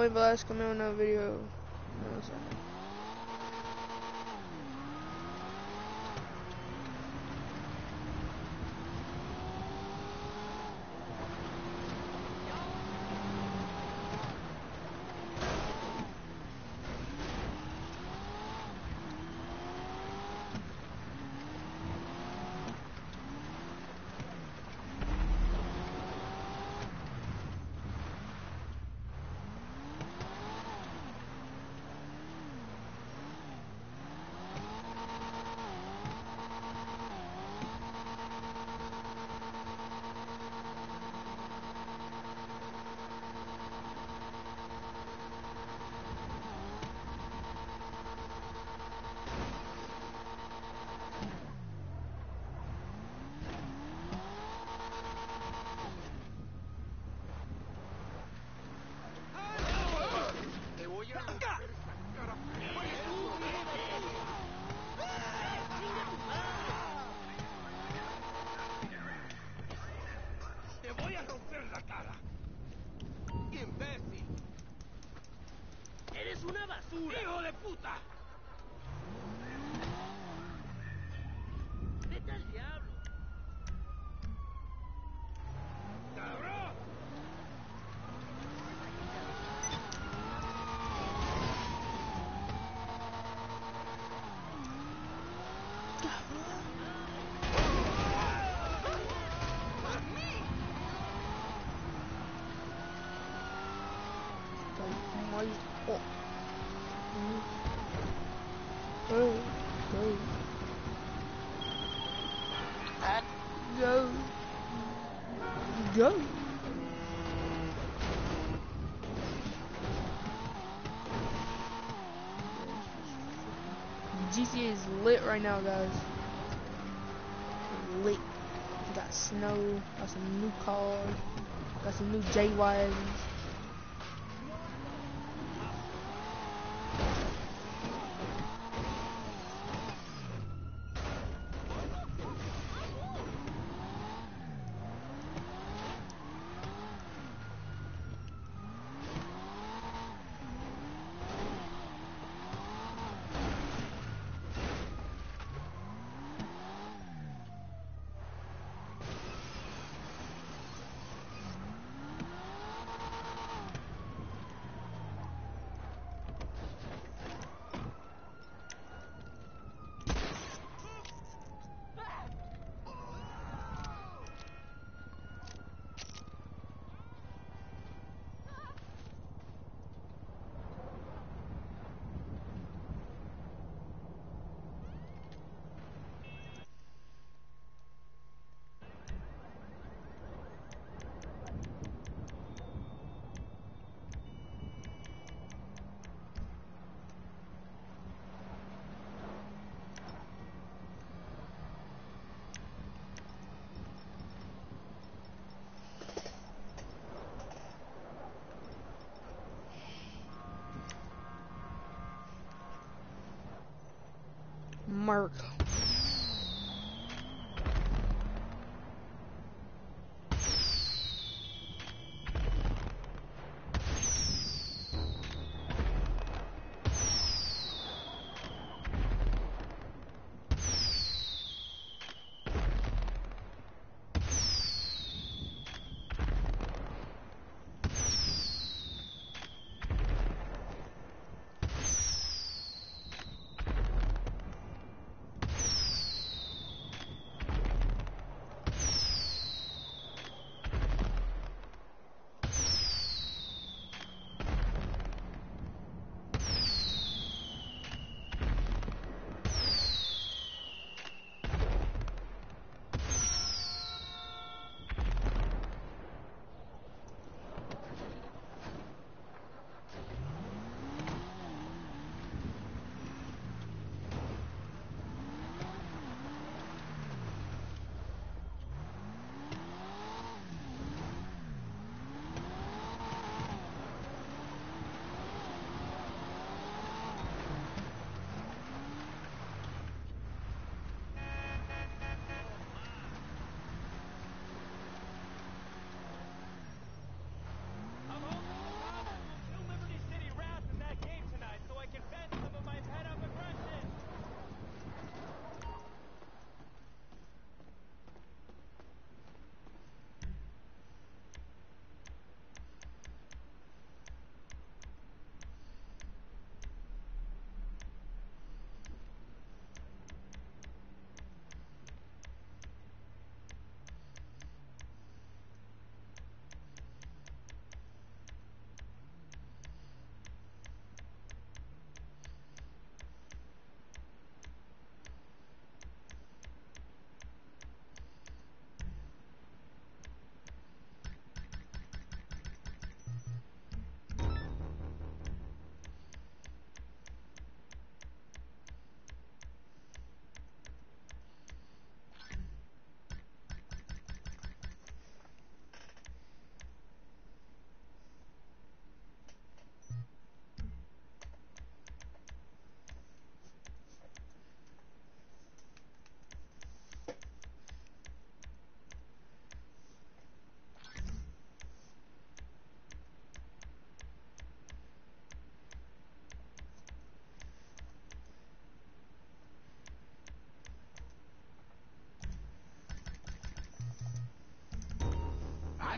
going blessed. Come on over video. No, a romper la cara. ¡Imbécil! ¡Eres una basura! ¡Hijo de puta! ¡Vete al diablo! Go. Go. GTA is lit right now, guys. Lit. Got snow. Got some new cars. Got some new J wagons.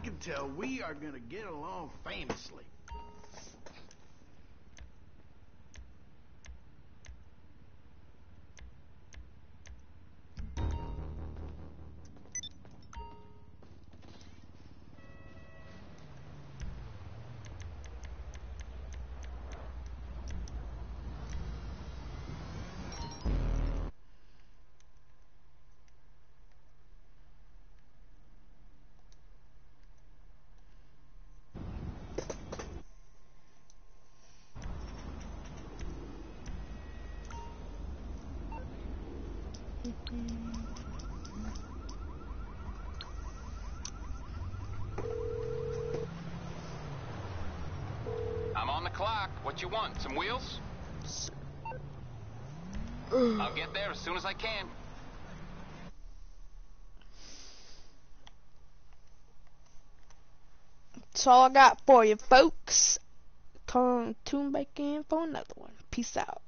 Mark. tell we are gonna get along famously. I'm on the clock. What you want? Some wheels? I'll get there as soon as I can. That's all I got for you, folks. Come tune back in for another one. Peace out.